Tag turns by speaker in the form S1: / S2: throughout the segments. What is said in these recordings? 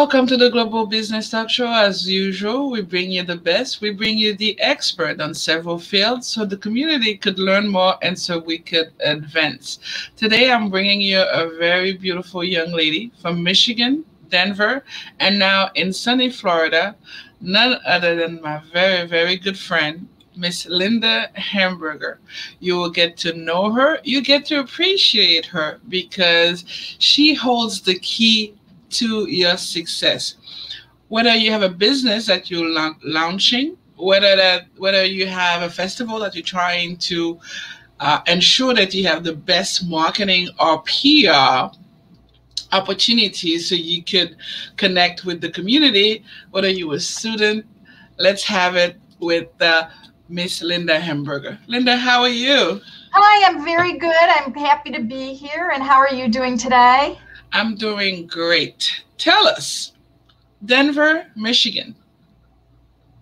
S1: Welcome to the Global Business Talk Show. As usual, we bring you the best. We bring you the expert on several fields so the community could learn more and so we could advance. Today, I'm bringing you a very beautiful young lady from Michigan, Denver, and now in sunny Florida, none other than my very, very good friend, Miss Linda Hamburger. You will get to know her. You get to appreciate her because she holds the key to your success. Whether you have a business that you're la- launching, whether that whether you have a festival that you're trying to uh, ensure that you have the best marketing or PR opportunities so you could connect with the community, whether you're a student, let's have it with uh, Miss Linda Hamburger. Linda, how are you?
S2: Hi, I'm very good. I'm happy to be here. And how are you doing today?
S1: I'm doing great. Tell us, Denver, Michigan.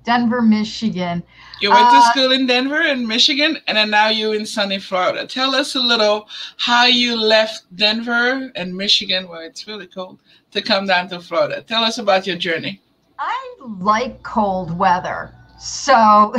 S2: Denver, Michigan.
S1: You went uh, to school in Denver and Michigan, and then now you're in sunny Florida. Tell us a little how you left Denver and Michigan, where it's really cold, to come down to Florida. Tell us about your journey.
S2: I like cold weather. So,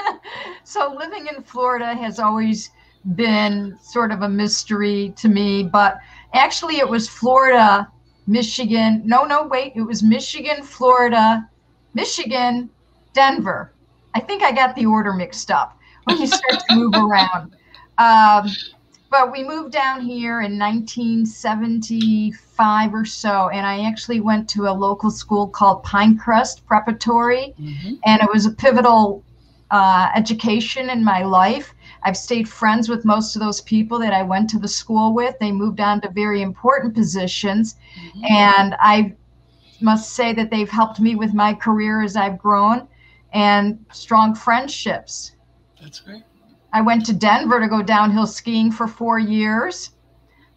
S2: so living in Florida has always been sort of a mystery to me, but Actually, it was Florida, Michigan. No, no, wait. It was Michigan, Florida, Michigan, Denver. I think I got the order mixed up when you start to move around. Um, but we moved down here in 1975 or so, and I actually went to a local school called Pinecrest Preparatory, mm-hmm. and it was a pivotal uh, education in my life. I've stayed friends with most of those people that I went to the school with. They moved on to very important positions. Mm-hmm. And I must say that they've helped me with my career as I've grown and strong friendships.
S1: That's great.
S2: I went to Denver to go downhill skiing for four years.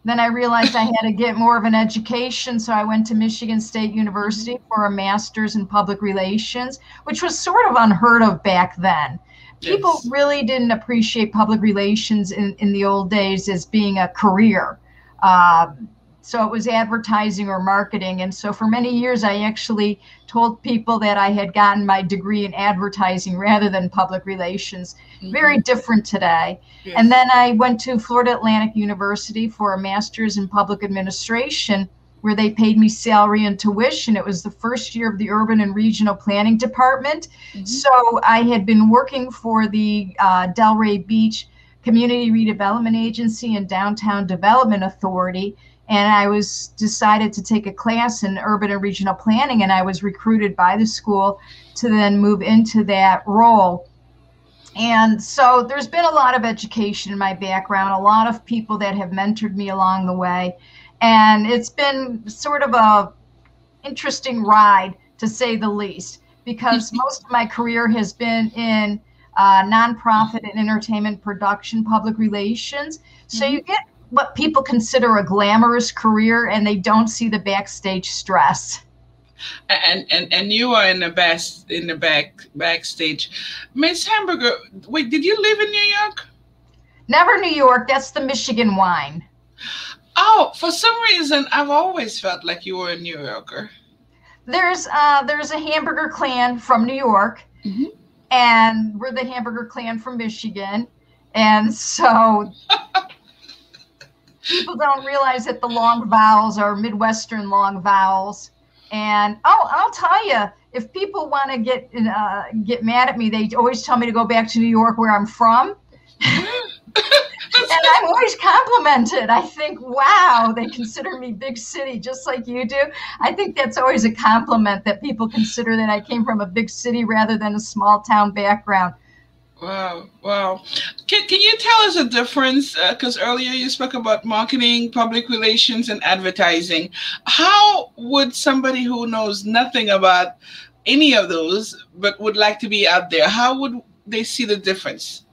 S2: Then I realized I had to get more of an education, so I went to Michigan State University for a master's in public relations, which was sort of unheard of back then people yes. really didn't appreciate public relations in, in the old days as being a career. Uh, so it was advertising or marketing. And so for many years, I actually told people that I had gotten my degree in advertising rather than public relations. Mm-hmm. Very different today. Yes. And then I went to Florida Atlantic University for a master's in public administration where they paid me salary and tuition. It was the first year of the urban and regional planning department. Mm-hmm. So I had been working for the uh, Delray Beach Community Redevelopment Agency and Downtown Development Authority. And I was decided to take a class in urban and regional planning, and I was recruited by the school to then move into that role. And so there's been a lot of education in my background, a lot of people that have mentored me along the way and it's been sort of a interesting ride to say the least because most of my career has been in uh, nonprofit and entertainment production public relations. So mm-hmm. you get what people consider a glamorous career and they don't see the backstage stress.
S1: And and and you are in the back in the back backstage. Miss hamburger wait did you live in new york?
S2: Never new york. That's the michigan whine
S1: Oh, for some reason, I've always felt like you were a New Yorker.
S2: There's uh, there's a hamburger clan from New York, mm-hmm. and we're the hamburger clan from Michigan, and so people don't realize that the long vowels are Midwestern long vowels. And oh, I'll tell you, if people want to get uh, get mad at me, they always tell me to go back to New York, where I'm from. And I'm always complimented. I think, wow, they consider me big city just like you do. I think that's always a compliment that people consider that I came from a big city rather than a small town background.
S1: Wow, wow. Can, can you tell us a difference? Because uh, earlier you spoke about marketing, public relations, and advertising. How would somebody who knows nothing about any of those but would like to be out there, how would they see the difference?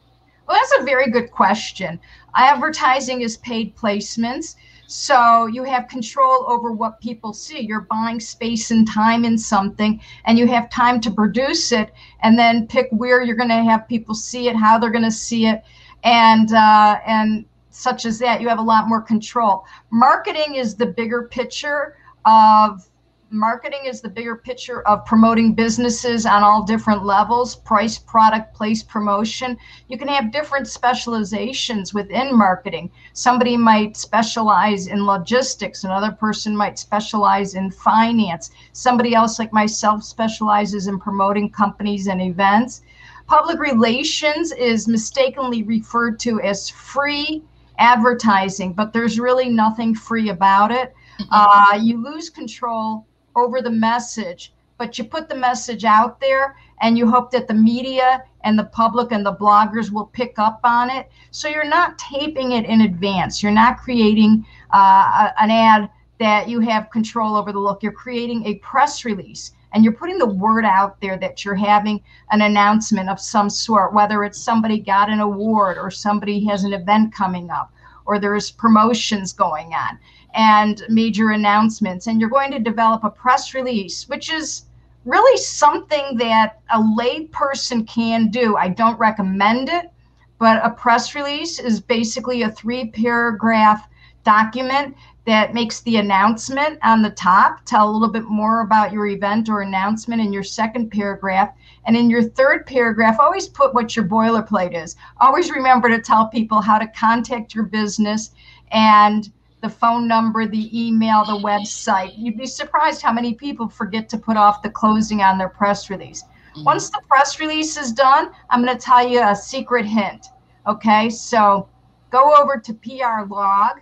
S2: Well, that's a very good question. Advertising is paid placements. So you have control over what people see. You're buying space and time in something, and you have time to produce it and then pick where you're going to have people see it, how they're going to see it, and uh, and such as that. You have a lot more control. Marketing is the bigger picture of marketing is the bigger picture of promoting businesses on all different levels price, product, place, promotion. You can have different specializations within marketing. Somebody might specialize in logistics, another person might specialize in finance. Somebody else, like myself, specializes in promoting companies and events. Public relations is mistakenly referred to as free advertising, but there's really nothing free about it. Mm-hmm. Uh, you lose control over the message, but you put the message out there and you hope that the media and the public and the bloggers will pick up on it. So you're not taping it in advance. You're not creating uh, an ad that you have control over the look. You're creating a press release and you're putting the word out there that you're having an announcement of some sort, whether it's somebody got an award or somebody has an event coming up or there's promotions going on and major announcements. And you're going to develop a press release, which is really something that a lay person can do. I don't recommend it, but a press release is basically a three paragraph document that makes the announcement on the top tell a little bit more about your event or announcement in your second paragraph and in your third paragraph always put what your boilerplate is always remember to tell people how to contact your business and the phone number the email the website you'd be surprised how many people forget to put off the closing on their press release mm-hmm. once the press release is done i'm going to tell you a secret hint okay so go over to PRLog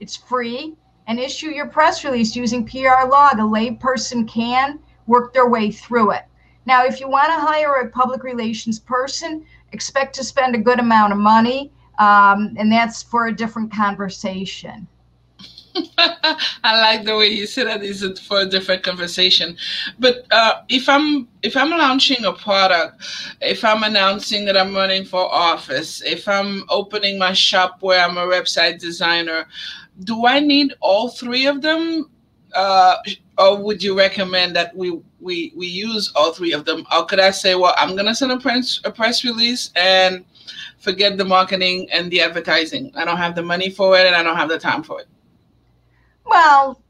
S2: it's free. And issue your press release using PRLog. A layperson can work their way through it. Now, if you want to hire a public relations person, expect to spend a good amount of money, um, and that's for a different conversation.
S1: I like the way you said that is it for a different conversation. But uh, if I'm if I'm launching a product, if I'm announcing that I'm running for office, if I'm opening my shop where I'm a website designer, do I need all three of them? Uh, or would you recommend that we, we we use all three of them? Or could I say, well, I'm gonna send a press a press release and forget the marketing and the advertising. I don't have the money for it and I don't have the time for it.
S2: Well,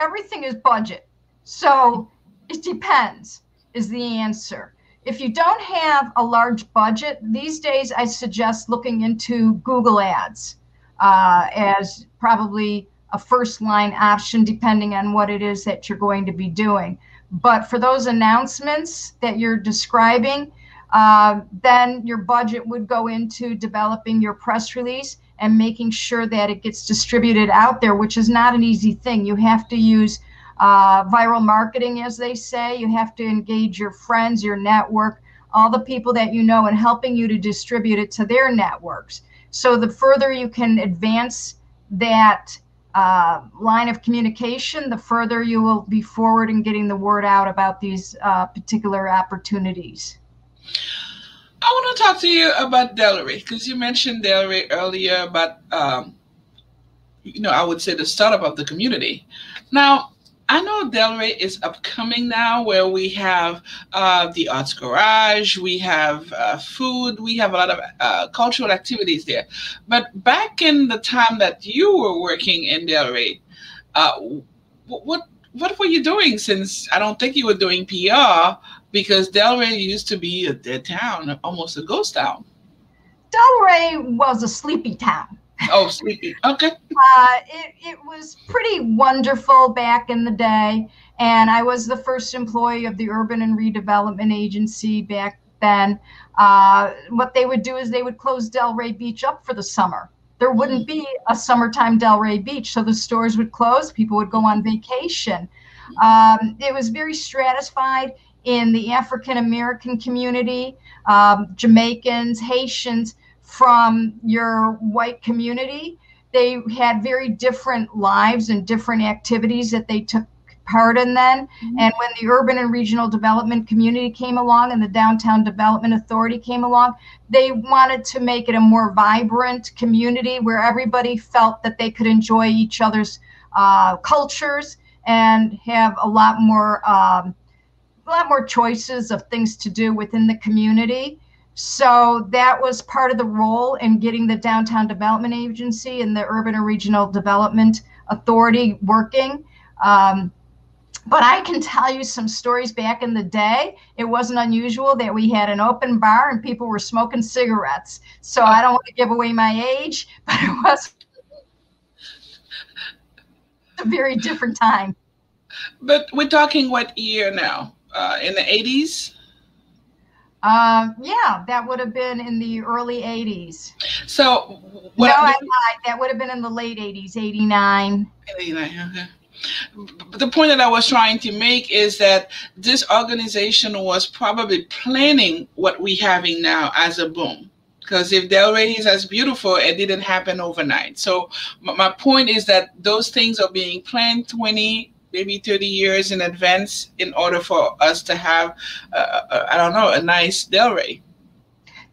S2: everything is budget. So it depends, is the answer. If you don't have a large budget, these days I suggest looking into Google Ads uh, as probably a first line option, depending on what it is that you're going to be doing. But for those announcements that you're describing, uh, then your budget would go into developing your press release and making sure that it gets distributed out there, which is not an easy thing. You have to use uh, viral marketing, as they say. You have to engage your friends, your network, all the people that you know, and helping you to distribute it to their networks. So the further you can advance that uh, line of communication, the further you will be forward in getting the word out about these uh, particular opportunities.
S1: I want to talk to you about Delray because you mentioned Delray earlier about, um, you know, I would say the startup of the community. Now, I know Delray is upcoming now, where we have uh, the Arts Garage, we have uh, food, we have a lot of uh, cultural activities there. But back in the time that you were working in Delray, uh, what what were you doing? Since I don't think you were doing PR, because Delray used to be a dead town, almost a ghost town.
S2: Delray was a sleepy town.
S1: Oh, sleepy. Okay.
S2: Uh, it, it was pretty wonderful back in the day. And I was the first employee of the Urban and Redevelopment Agency back then. Uh, what they would do is they would close Delray Beach up for the summer. There wouldn't be a summertime Delray Beach, so the stores would close, people would go on vacation. Um, it was very stratified in the African American community, um, Jamaicans, Haitians from your white community. They had very different lives and different activities that they took part in then. Mm-hmm. And when the urban and regional development community came along and the downtown development authority came along, they wanted to make it a more vibrant community where everybody felt that they could enjoy each other's uh, cultures and have a lot more um, a lot more choices of things to do within the community. So that was part of the role in getting the Downtown Development Agency and the Urban and Regional Development Authority working. Um, but I can tell you some stories back in the day. It wasn't unusual that we had an open bar and people were smoking cigarettes. So I don't want to give away my age, but it was a very different time.
S1: But we're talking what year now? Uh, in the 80s?
S2: Um, yeah, that would have been in the early 80s.
S1: So,
S2: what, no, I lied. That would have been in the late 80s, 89.
S1: 89, okay the point that I was trying to make is that this organization was probably planning what we're having now as a boom. Because if Delray is as beautiful, it didn't happen overnight. So my point is that those things are being planned 20, maybe 30 years in advance in order for us to have, uh, uh, I don't know, a nice Delray.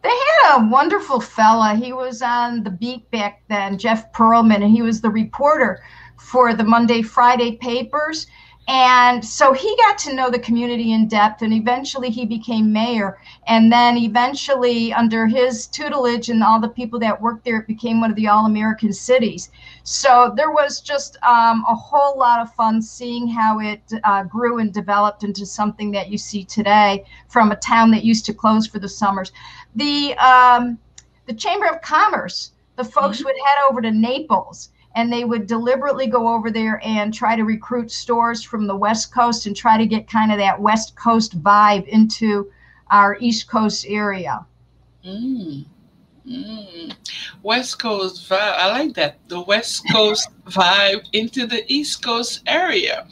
S2: They had a wonderful fella. He was on the beat back then, Jeff Perlman, and he was the reporter for the Monday, Friday papers. And so he got to know the community in depth, and eventually he became mayor. And then eventually, under his tutelage and all the people that worked there, it became one of the All American cities. So there was just um, a whole lot of fun seeing how it uh, grew and developed into something that you see today from a town that used to close for the summers. The um, the Chamber of Commerce, the folks mm-hmm. would head over to Naples and they would deliberately go over there and try to recruit stores from the West Coast and try to get kind of that West Coast vibe into our East Coast area.
S1: Mm. Mm. West Coast vibe. I like that. The West Coast vibe into the East Coast area.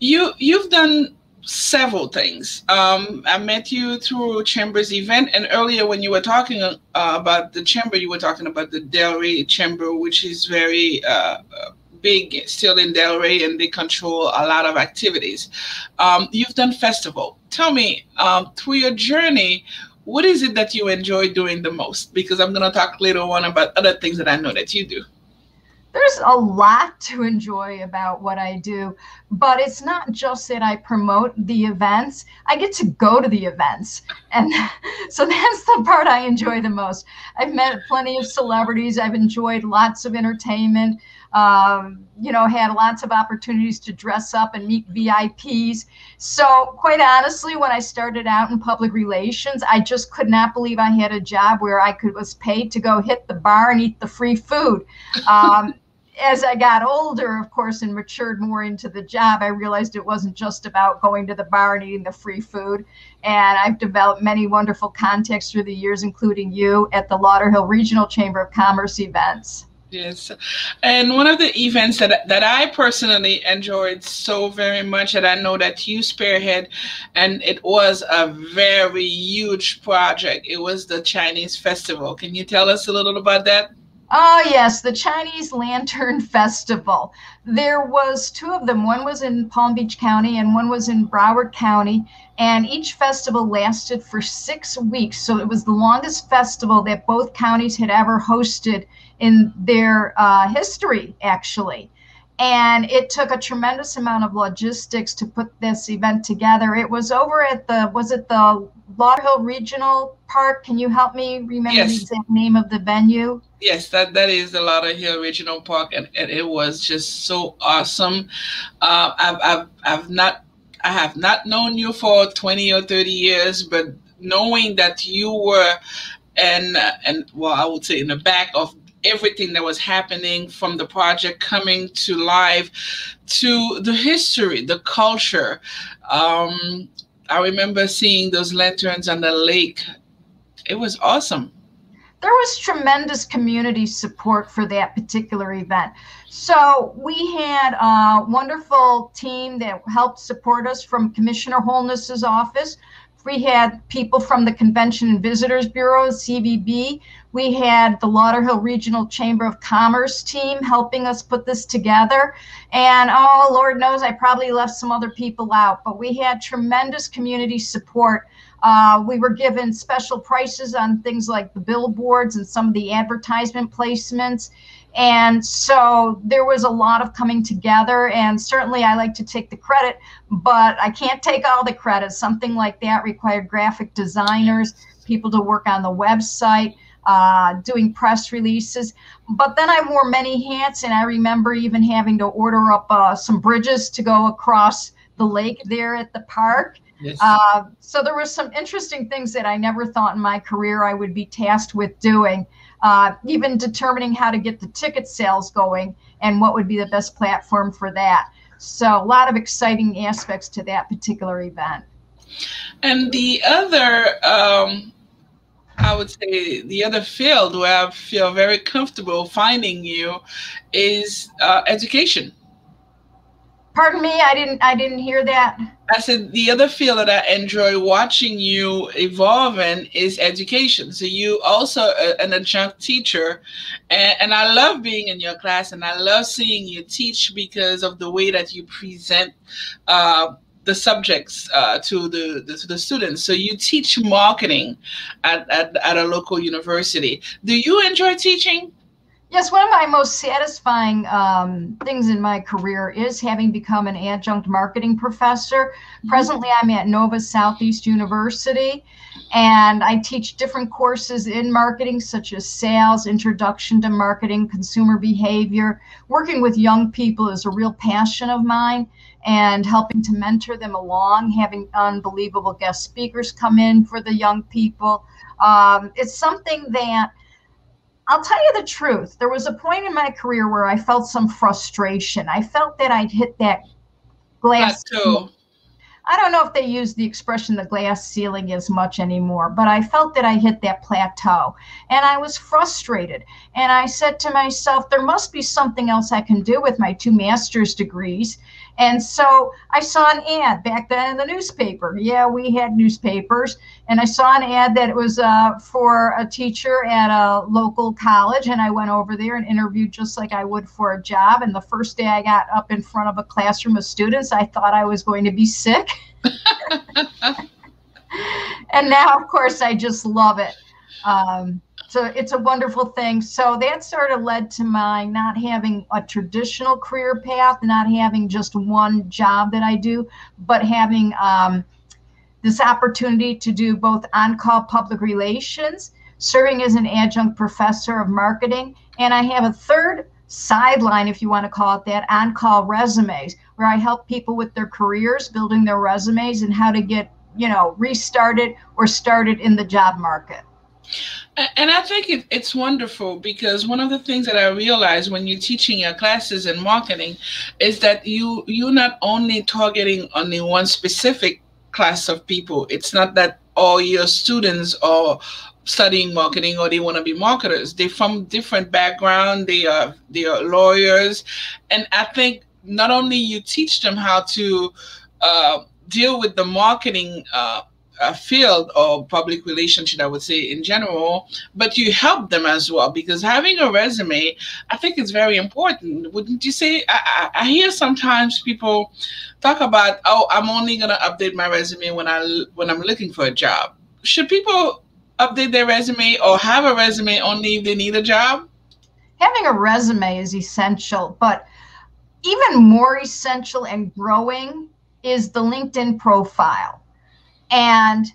S1: You you've done several things. Um, I met you through Chamber's event, and earlier when you were talking uh, about the Chamber, you were talking about the Delray Chamber, which is very uh, big still in Delray, and they control a lot of activities. Um, you've done festival. Tell me, um, through your journey, what is it that you enjoy doing the most? Because I'm going to talk later on about other things that I know that you do
S2: there's a lot to enjoy about what I do, but it's not just that I promote the events. I get to go to the events. And so that's the part I enjoy the most. I've met plenty of celebrities. I've enjoyed lots of entertainment. Um, you know, had lots of opportunities to dress up and meet VIPs. So, quite honestly, when I started out in public relations, I just could not believe I had a job where I could was paid to go hit the bar and eat the free food. Um, as I got older, of course, and matured more into the job, I realized it wasn't just about going to the bar and eating the free food. And I've developed many wonderful contacts through the years, including you at the Lauderhill Regional Chamber of Commerce events.
S1: Yes. And one of the events that, that I personally enjoyed so very much, and I know that you spearhead, and it was a very huge project. It was the Chinese Festival. Can you tell us a little about that?
S2: Oh yes, the Chinese Lantern Festival. There was two of them. One was in Palm Beach County and one was in Broward County, and each festival lasted for 6 weeks. So it was the longest festival that both counties had ever hosted in their uh, history actually and it took a tremendous amount of logistics to put this event together. It was over at the was it the Lauderhill Regional Park? Can you help me remember yes. the name of the venue?
S1: Yes, that that is the Lauderhill Regional Park, and, and it was just so awesome. Uh, I've, I've I've not I have not known you for twenty or thirty years, but knowing that you were and and well, I would say in the back of everything that was happening from the project coming to life to the history, the culture. Um, I remember seeing those lanterns on the lake. It was awesome.
S2: There was tremendous community support for that particular event. So we had a wonderful team that helped support us from Commissioner Holness's office. We had people from the Convention and Visitors Bureau, CVB. We had the Lauderhill Regional Chamber of Commerce team helping us put this together. And oh, Lord knows I probably left some other people out, but we had tremendous community support. Uh, we were given special prices on things like the billboards and some of the advertisement placements. And so there was a lot of coming together. And certainly I like to take the credit, but I can't take all the credit. Something like that required graphic designers, people to work on the website. Uh, doing press releases. But then I wore many hats, and I remember even having to order up uh, some bridges to go across the lake there at the park. Yes. Uh, so there were some interesting things that I never thought in my career I would be tasked with doing. Uh, even determining how to get the ticket sales going and what would be the best platform for that. So a lot of exciting aspects to that particular event.
S1: And the other, um, I would say, the other field where I feel very comfortable finding you is uh, education.
S2: Pardon me, I didn't I didn't hear that.
S1: I said the other field that I enjoy watching you evolve in is education. So you also a, an adjunct teacher, and, and I love being in your class, and I love seeing you teach because of the way that you present. Uh, the subjects uh, to the, the, to the students. So you teach marketing at, at, at a local university. Do you enjoy teaching?
S2: Yes, one of my most satisfying um, things in my career is having become an adjunct marketing professor. Mm-hmm. Presently, I'm at Nova Southeast University, and I teach different courses in marketing, such as sales, introduction to marketing, consumer behavior. Working with young people is a real passion of mine, and helping to mentor them along, having unbelievable guest speakers come in for the young people. Um, it's something that I'll tell you the truth. There was a point in my career where I felt some frustration. I felt that I'd hit that glass.
S1: Plateau.
S2: I don't know if they use the expression the glass ceiling as much anymore, but I felt that I hit that plateau and I was frustrated. And I said to myself, there must be something else I can do with my two master's degrees. And so I saw an ad back then in the newspaper. Yeah, we had newspapers. And I saw an ad that it was uh, for a teacher at a local college. And I went over there and interviewed just like I would for a job. And the first day I got up in front of a classroom of students, I thought I was going to be sick. and now, of course, I just love it. Um, so it's a wonderful thing. So that sort of led to my not having a traditional career path, not having just one job that I do, but having um, this opportunity to do both on call public relations, serving as an adjunct professor of marketing, and I have a third sideline, if you want to call it that, on call resumes, where I help people with their careers, building their resumes, and how to get, you know, restarted or started in the job market.
S1: And I think it, it's wonderful because one of the things that I realize when you're teaching your classes in marketing is that you you're not only targeting only one specific class of people. It's not that all your students are studying marketing or they want to be marketers. They're from different background. They are they are lawyers, and I think not only you teach them how to uh, deal with the marketing. Uh, uh, field or public relationship, I would say in general, but you help them as well because having a resume, I think is very important. Wouldn't you say? I, I, I hear sometimes people talk about, oh, I'm only gonna update my resume when I when I'm looking for a job. Should people update their resume or have a resume only if they need a job?
S2: Having a resume is essential, but even more essential and growing is the LinkedIn profile and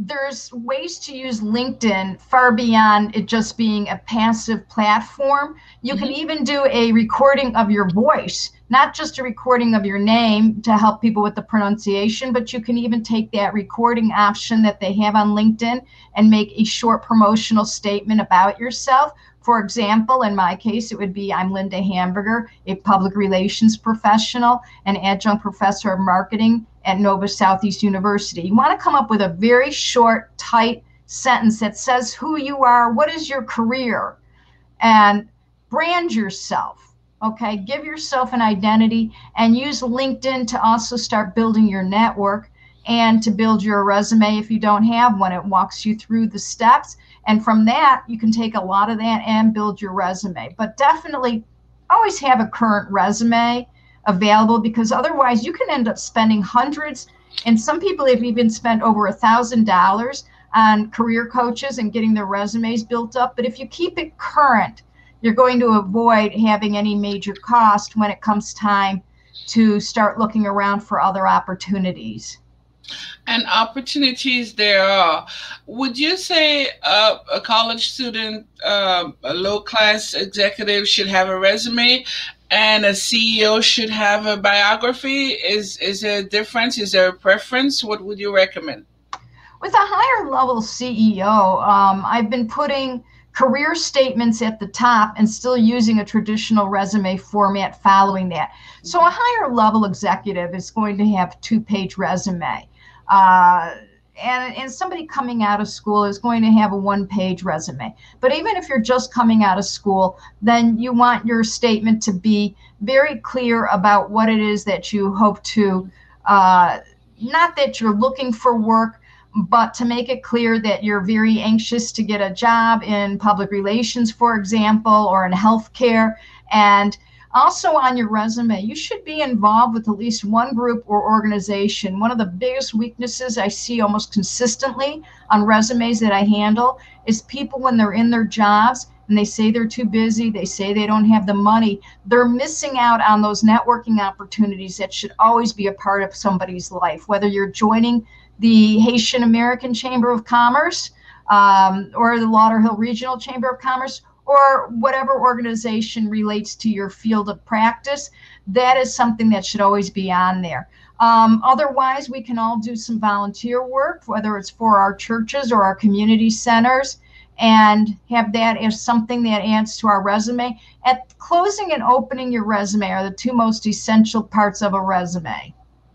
S2: there's ways to use LinkedIn far beyond it just being a passive platform. You mm-hmm. can even do a recording of your voice, not just a recording of your name to help people with the pronunciation, but you can even take that recording option that they have on LinkedIn and make a short promotional statement about yourself. For example, in my case, it would be I'm Linda Hamburger, a public relations professional, an adjunct professor of marketing at Nova Southeast University. You want to come up with a very short, tight sentence that says who you are, what is your career, and brand yourself. Okay, give yourself an identity and use LinkedIn to also start building your network and to build your resume if you don't have one. It walks you through the steps. And from that, you can take a lot of that and build your resume. But definitely always have a current resume available because otherwise you can end up spending hundreds and some people have even spent over a thousand dollars on career coaches and getting their resumes built up but if you keep it current you're going to avoid having any major cost when it comes time to start looking around for other opportunities
S1: and opportunities there are. Would you say uh, a college student, uh, a low class executive should have a resume and a CEO should have a biography? Is, is there a difference? Is there a preference? What would you recommend?
S2: With a higher level CEO, um, I've been putting career statements at the top and still using a traditional resume format following that. So a higher level executive is going to have two page resume. Uh, and, and somebody coming out of school is going to have a one page resume. But even if you're just coming out of school, then you want your statement to be very clear about what it is that you hope to, uh, not that you're looking for work, but to make it clear that you're very anxious to get a job in public relations, for example, or in healthcare. And also, on your resume, you should be involved with at least one group or organization. One of the biggest weaknesses I see almost consistently on resumes that I handle is people when they're in their jobs and they say they're too busy, they say they don't have the money, they're missing out on those networking opportunities that should always be a part of somebody's life. Whether you're joining the Haitian American Chamber of Commerce um, or the Lauderhill Regional Chamber of Commerce or whatever organization relates to your field of practice, that is something that should always be on there. Um, otherwise, we can all do some volunteer work, whether it's for our churches or our community centers, and have that as something that adds to our resume. At closing and opening your resume are the two most essential parts of a resume.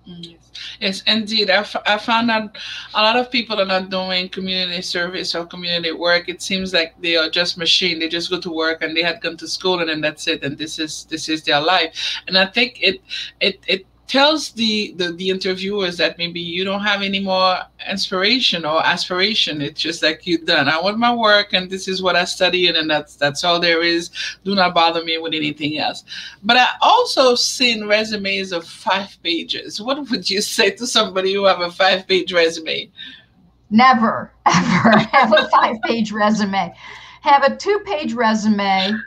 S1: Mm-hmm. Yes, indeed. I, I found that a lot of people are not doing community service or community work. It seems like they are just machine. They just go to work and they had gone to school and then that's it. And this is this is their life. And I think it it it tells the, the the interviewers that maybe you don't have any more inspiration or aspiration. It's just like you done. I want my work and this is what i study and that's that's all there is. Do not bother me with anything else. But i also seen resumes of five pages. What would you say to somebody who have a five page resume?
S2: Never ever have a five page resume. Have a two page resume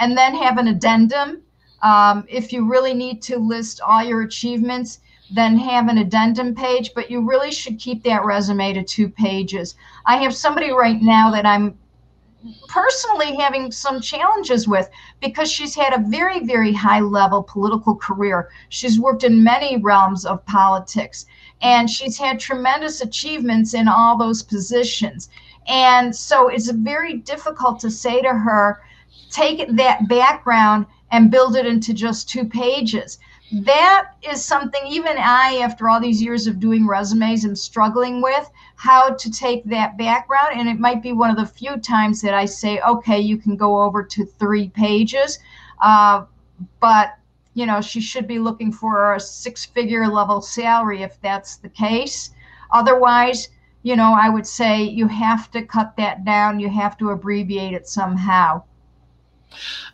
S2: and then have an addendum um, if you really need to list all your achievements, then have an addendum page, but you really should keep that resume to two pages. I have somebody right now that I'm personally having some challenges with because she's had a very, very high level political career. She's worked in many realms of politics and she's had tremendous achievements in all those positions. And so it's very difficult to say to her, take that background and build it into just two pages. That is something even I, after all these years of doing resumes, am struggling with how to take that background. And it might be one of the few times that I say, okay, you can go over to three pages. Uh, but you know, she should be looking for a six figure level salary if that's the case. Otherwise, you know, I would say you have to cut that down, you have to abbreviate it somehow.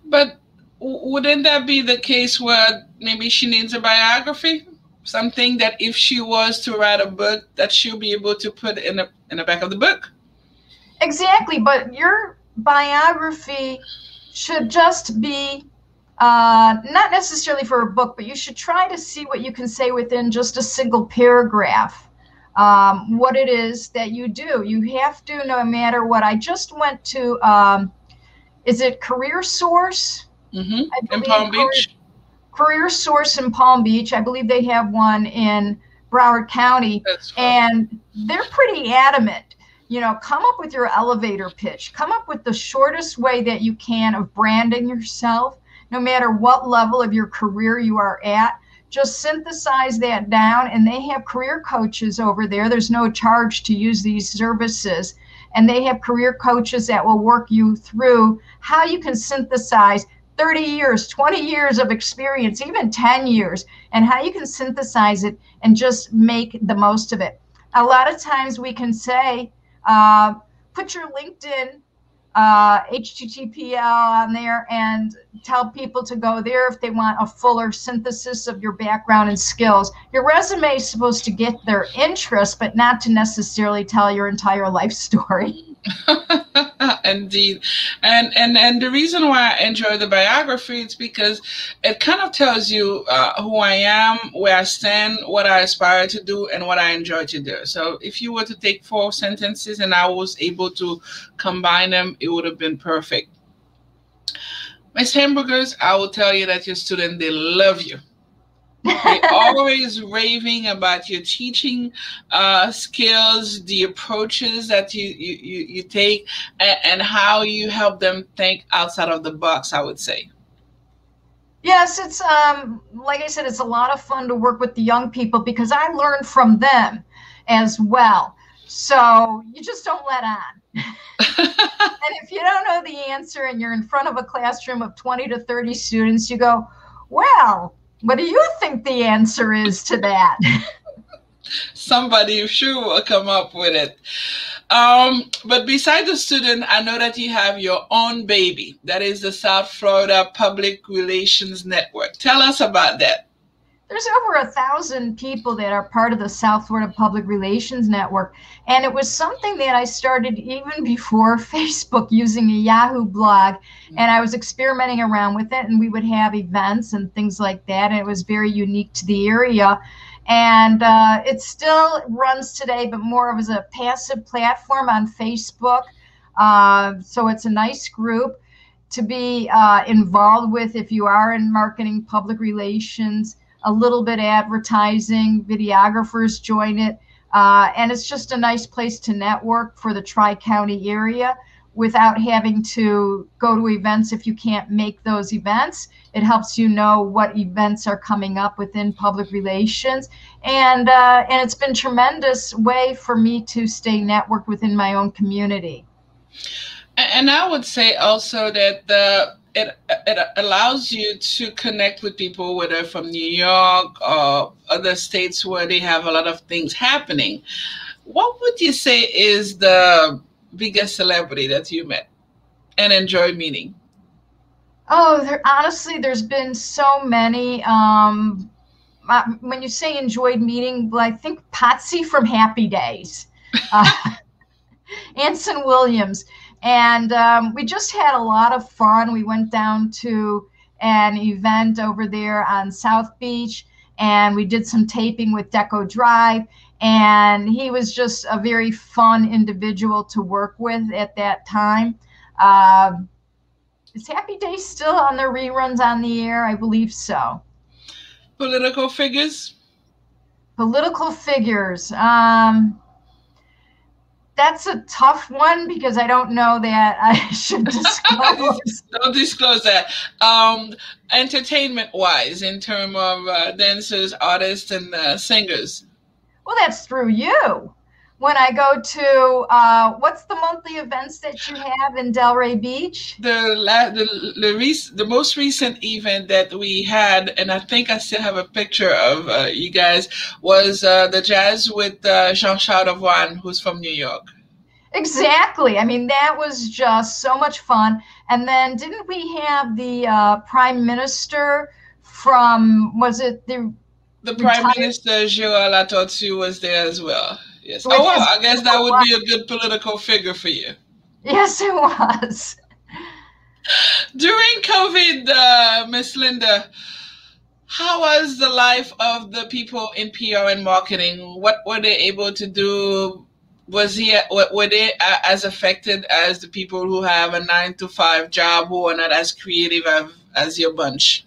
S1: But wouldn't that be the case where maybe she needs a biography? Something that if she was to write a book, that she'll be able to put in the in the back of the book.
S2: Exactly, but your biography should just be uh, not necessarily for a book, but you should try to see what you can say within just a single paragraph. Um, what it is that you do. You have to, no matter what. I just went to, um, is it CareerSource?
S1: Mm-hmm. In Palm
S2: career,
S1: Beach.
S2: CareerSource in Palm Beach. I believe they have one in Broward County, and they're pretty adamant. You know, come up with your elevator pitch. Come up with the shortest way that you can of branding yourself, no matter what level of your career you are at. Just synthesize that down, and they have career coaches over there. There's no charge to use these services and they have career coaches that will work you through how you can synthesize 30 years, 20 years of experience, even 10 years, and how you can synthesize it and just make the most of it. A lot of times we can say, uh, put your LinkedIn uh, HTTPL on there and tell people to go there if they want a fuller synthesis of your background and skills. Your resume is supposed to get their interest, but not to necessarily tell your entire life story.
S1: Indeed, and and and the reason why I enjoy the biography is because it kind of tells you uh, who I am, where I stand, what I aspire to do, and what I enjoy to do. So, if you were to take four sentences and I was able to combine them, it would have been perfect. Miss Hamburgers, I will tell you that your students they love you they always raving about your teaching uh, skills, the approaches that you you, you take, and, and how you help them think outside of the box. I would say.
S2: Yes, it's um, like I said, it's a lot of fun to work with the young people because I learn from them as well. So you just don't let on. and if you don't know the answer and you're in front of a classroom of 20 to 30 students, you go, well, what do you think the answer is to that?
S1: Somebody sure will come up with it. Um, but besides the student, I know that you have your own baby. That is the South Florida Public Relations Network. Tell us about that
S2: there's over a thousand people that are part of the South Florida Public Relations Network. And it was something that I started even before Facebook using a Yahoo blog. And I was experimenting around with it, and we would have events and things like that. And it was very unique to the area. And uh, it still runs today, but more of as a passive platform on Facebook. Uh, so it's a nice group to be uh, involved with if you are in marketing, public relations a little bit advertising, videographers join it. Uh, and it's just a nice place to network for the Tri County area without having to go to events if you can't make those events. It helps you know what events are coming up within public relations, and uh, and it's been tremendous way for me to stay networked within my own community.
S1: And I would say also that the it it allows you to connect with people whether from New York or other states where they have a lot of things happening. What would you say is the biggest celebrity that you met and enjoyed meeting?
S2: Oh, there honestly, there's been so many. Um, when you say enjoyed meeting, I think Potsie from Happy Days, uh, Anson Williams and um, we just had a lot of fun. We went down to an event over there on South Beach and we did some taping with Deco Drive. And he was just a very fun individual to work with at that time. Uh, is Happy Days still on their reruns on the air? I believe so.
S1: Political figures?
S2: Political figures. Um, that's a tough one because I don't know that I should disclose.
S1: don't disclose that. Um, entertainment wise, in terms of uh, dancers, artists, and uh, singers.
S2: Well, that's through you. When I go to uh, what's the monthly events that you have in Delray Beach?
S1: The la- the the, the most recent event that we had, and I think I still have a picture of uh, you guys, was uh, the jazz with uh, Jean Charles Davoine, who's from New York.
S2: Exactly. I mean, that was just so much fun. And then didn't we have the uh, prime minister from, was it the
S1: the Prime retired? Minister Joel Atortu was there as well. Yes. oh, well, I guess that would be a good political figure for you.
S2: Yes, it was.
S1: During COVID, uh, Miss Linda, how was the life of the people in PR and marketing? What were they able to do? Was he were they as affected as the people who have a nine to five job who are not as creative as, as your bunch?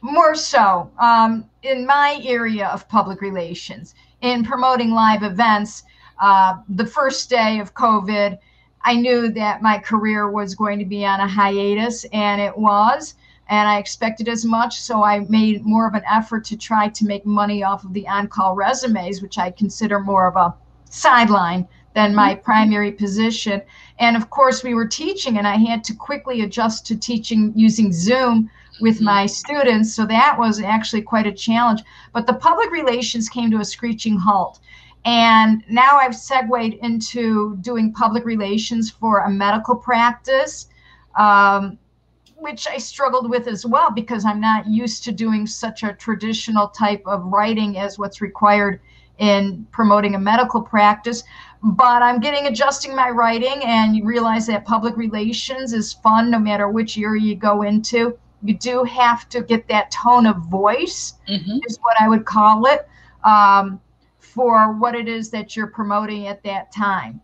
S2: More so. Um, in my area of public relations, in promoting live events, uh, the first day of COVID, I knew that my career was going to be on a hiatus, and it was. And I expected as much, so I made more of an effort to try to make money off of the on call resumes, which I consider more of a sideline than my mm-hmm. primary position. And of course, we were teaching, and I had to quickly adjust to teaching using Zoom with my students. So that was actually quite a challenge. But the public relations came to a screeching halt. And now I've segued into doing public relations for a medical practice, um, which I struggled with as well because I'm not used to doing such a traditional type of writing as what's required in promoting a medical practice. but I'm getting adjusting my writing, and you realize that public relations is fun no matter which area you go into. You do have to get that tone of voice, mm-hmm. is what I would call it, um, for what it is that you're promoting at that time.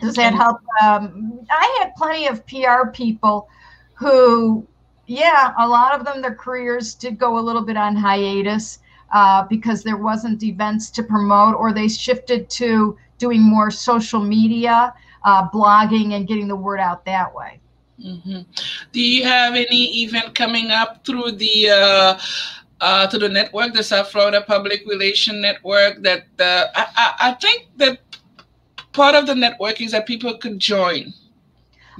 S2: Does that help? Um, I had plenty of PR people who, yeah, a lot of them, their careers did go a little bit on hiatus uh, because there wasn't events to promote, or they shifted to doing more social media, uh, blogging, and getting the word out that way.
S1: Mm-hmm. Do you have any event coming up through the uh, uh, to the network, the South Florida Public Relation Network? That uh, I, I, I think that part of the network is that people could join.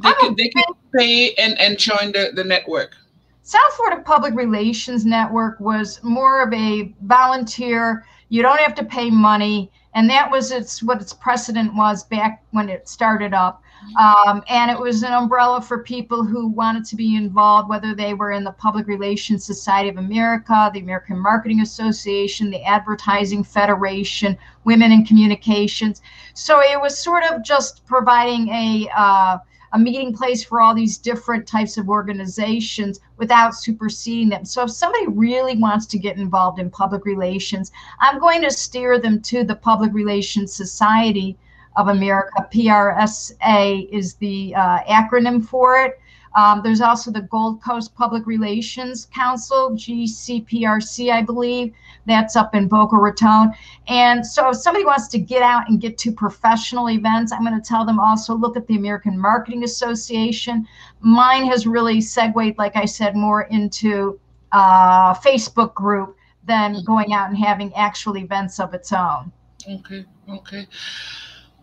S1: They could they could pay and, and join the, the network.
S2: South Florida Public Relations Network was more of a volunteer. You don't have to pay money, and that was its what its precedent was back when it started up. Um, and it was an umbrella for people who wanted to be involved, whether they were in the Public Relations Society of America, the American Marketing Association, the Advertising Federation, Women in Communications. So it was sort of just providing a uh, a meeting place for all these different types of organizations without superseding them. So if somebody really wants to get involved in public relations, I'm going to steer them to the Public Relations Society of America. PRSA is the uh, acronym for it. Um, there's also the Gold Coast Public Relations Council, GCPRC, I believe. That's up in Boca Raton. And so if somebody wants to get out and get to professional events, I'm going to tell them also look at the American Marketing Association. Mine has really segued, like I said, more into uh, Facebook group than going out and having actual events of its own.
S1: Okay, okay.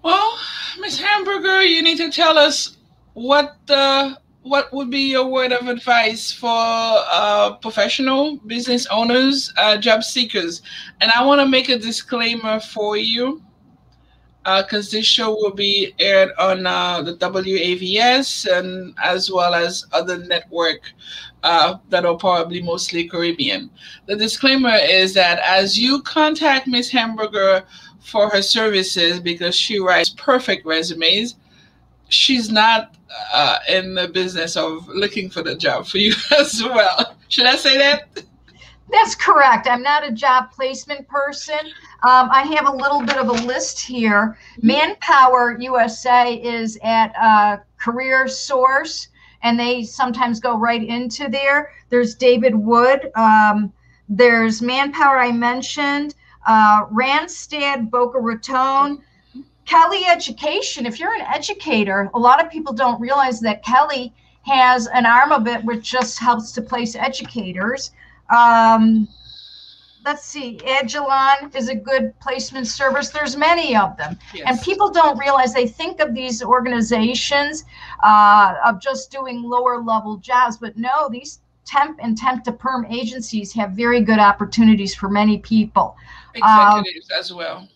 S1: Well, Miss Hamburger, you need to tell us what uh, what would be your word of advice for uh, professional business owners, uh, job seekers? And I want to make a disclaimer for you because uh, this show will be aired on uh, the WAVS and as well as other network uh, that are probably mostly Caribbean. The disclaimer is that as you contact Miss Hamburger for her services because she writes perfect resumes. She's not uh, in the business of looking for the job for you as well. Should I say that?
S2: That's correct. I'm not a job placement person. Um, I have a little bit of a list here. Manpower USA is at CareerSource, and they sometimes go right into there. There's David Wood. Um, there's Manpower, I mentioned uh, Randstad, Boca Raton, Kelly Education. If you're an educator, a lot of people don't realize that Kelly has an arm of it which just helps to place educators. Um, let's see, Agilon is a good placement service. There's many of them. Yes. And people don't realize they think of these organizations uh, of just doing lower level jobs, but no, these temp and temp to perm agencies have very good opportunities for many people.
S1: Executives um, as well.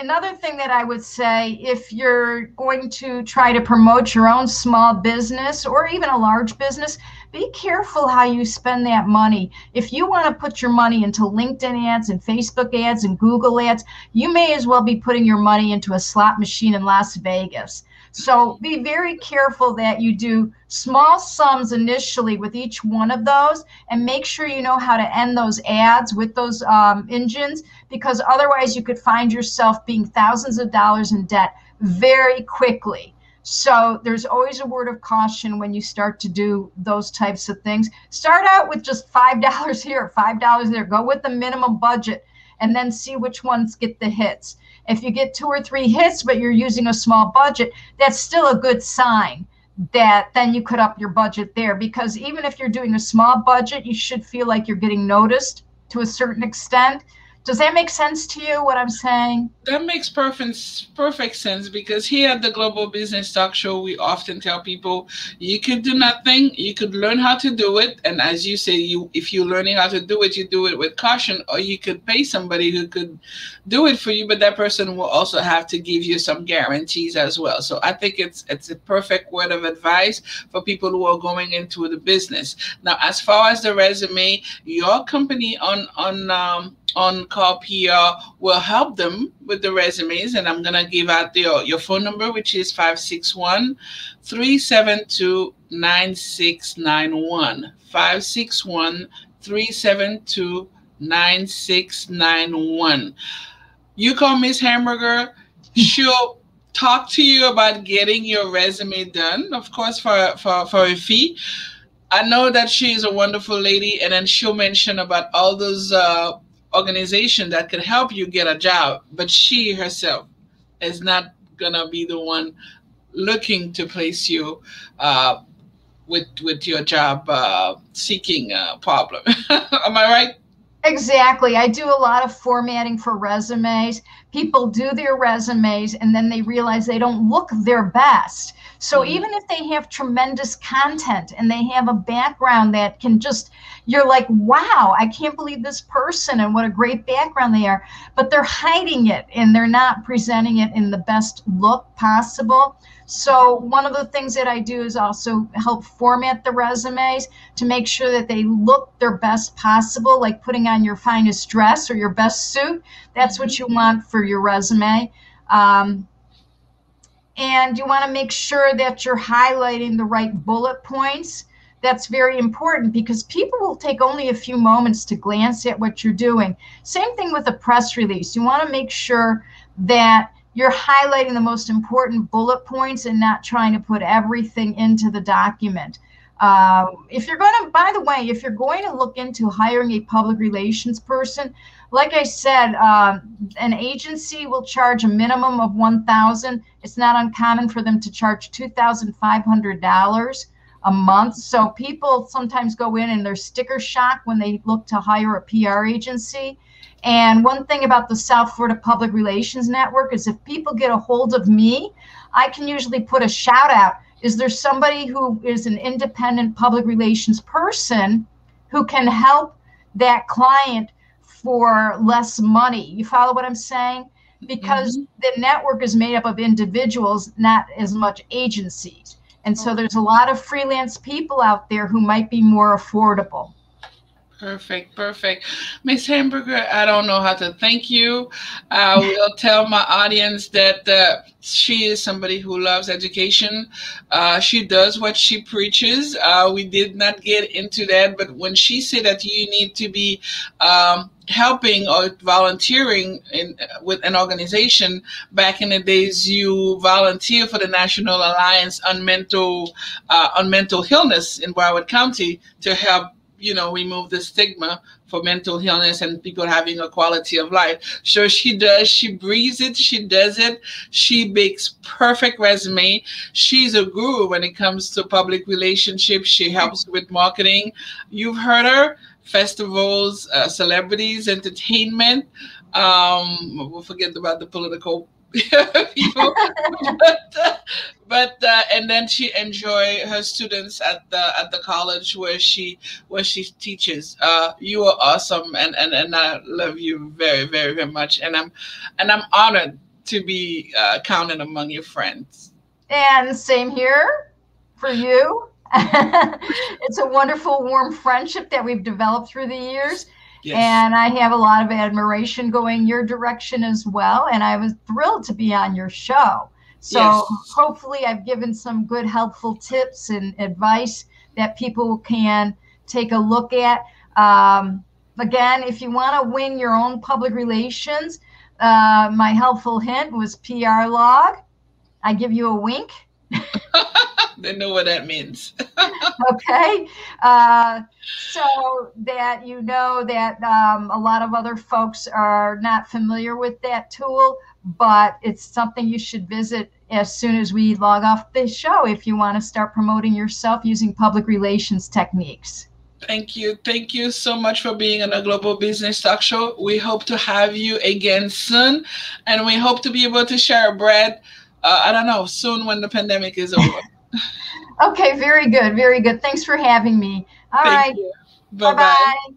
S2: Another thing that I would say if you're going to try to promote your own small business or even a large business, be careful how you spend that money. If you want to put your money into LinkedIn ads and Facebook ads and Google ads, you may as well be putting your money into a slot machine in Las Vegas. So be very careful that you do small sums initially with each one of those and make sure you know how to end those ads with those um, engines because otherwise you could find yourself being thousands of dollars in debt very quickly. So there's always a word of caution when you start to do those types of things. Start out with just $5 here, $5 there. Go with the minimum budget and then see which ones get the hits. If you get two or three hits, but you're using a small budget, that's still a good sign that then you could up your budget there. Because even if you're doing a small budget, you should feel like you're getting noticed to a certain extent. Does that make sense to you, what I'm saying?
S1: That makes perfect perfect sense because here at the Global Business Talk Show, we often tell people you could do nothing, you could learn how to do it, and as you say, you if you're learning how to do it, you do it with caution, or you could pay somebody who could do it for you, but that person will also have to give you some guarantees as well. So I think it's it's a perfect word of advice for people who are going into the business. Now, as far as the resume, your company on on um, on call PR will help them with the resumes. And I'm going to give out the, your phone number, which is 561 372 9691. 561 372 9691. You call Miss Hamburger, she'll talk to you about getting your resume done, of course, for, for, for a fee. I know that she is a wonderful lady, and then she'll mention about all those uh, organizations that could help you get a job, but she herself is not gonna be the one looking to place you uh, with with your job uh, seeking uh, problem. Am I right?
S2: Exactly. I do a lot of formatting for resumes. People do their resumes and then they realize they don't look their best. So mm-hmm. even if they have tremendous content and they have a background that can just, you're like, wow, I can't believe this person and what a great background they are. But they're hiding it and they're not presenting it in the best look possible. So one of the things that I do is also help format the resumes to make sure that they look their best possible, like putting on your finest dress or your best suit. That's what you want for your resume. Um, and you want to make sure that you're highlighting the right bullet points. That's very important because people will take only a few moments to glance at what you're doing. Same thing with a press release. You want to make sure that you're highlighting the most important bullet points and not trying to put everything into the document. Uh, if you're going to, by the way, if you're going to look into hiring a public relations person, like I said, uh, an agency will charge a minimum of one thousand. It's not uncommon for them to charge two thousand five hundred dollars a month. So people sometimes go in and they're sticker shock when they look to hire a PR agency and one thing about the South Florida Public Relations Network is if people get a hold of me, I can usually put a shout out. Is there somebody who is an independent public relations person who can help that client for less money? You follow what I'm saying? Because mm-hmm. the network is made up of individuals, not as much agencies. And so there's a lot of freelance people out there who might be more affordable.
S1: Perfect, perfect. Miss Hamburger, I don't know how to thank you. I will tell my audience that uh, she is somebody who loves education. Uh, she does what she preaches. Uh, we did not get into that, but when she said that you need to be um, helping or volunteering in, with an organization, back in the days, you volunteer for the National Alliance on Mental uh, on Mental Illness in Broward County to help you know, remove the stigma for mental illness and people having a quality of life. So she does, she breathes it, she does it. She makes perfect resume. She's a guru when it comes to public relationships. She helps with marketing. You've heard her, festivals, uh, celebrities, entertainment. Um, we'll forget about the political people. but, but uh, and then she enjoy her students at the at the college where she where she teaches. Uh, you are awesome, and and and I love you very very very much, and I'm and I'm honored to be uh, counted among your friends.
S2: And same here for you. it's a wonderful, warm friendship that we've developed through the years. Yes. And I have a lot of admiration going your direction as well. And I was thrilled to be on your show. So yes. hopefully, I've given some good, helpful tips and advice that people can take a look at. Um, again, if you want to win your own public relations, uh, my helpful hint was PRLog. I give you a wink.
S1: they know what that means.
S2: okay. Uh, so that you know that um, a lot of other folks are not familiar with that tool, but it's something you should visit as soon as we log off the show if you want to start promoting yourself using public relations techniques.
S1: Thank you. Thank you so much for being on a Global Business Talk Show. We hope to have you again soon, and we hope to be able to share bread. Uh, I don't know, soon when the pandemic is over.
S2: okay, very good. Very good. Thanks for having me. All Thank right.
S1: Bye bye.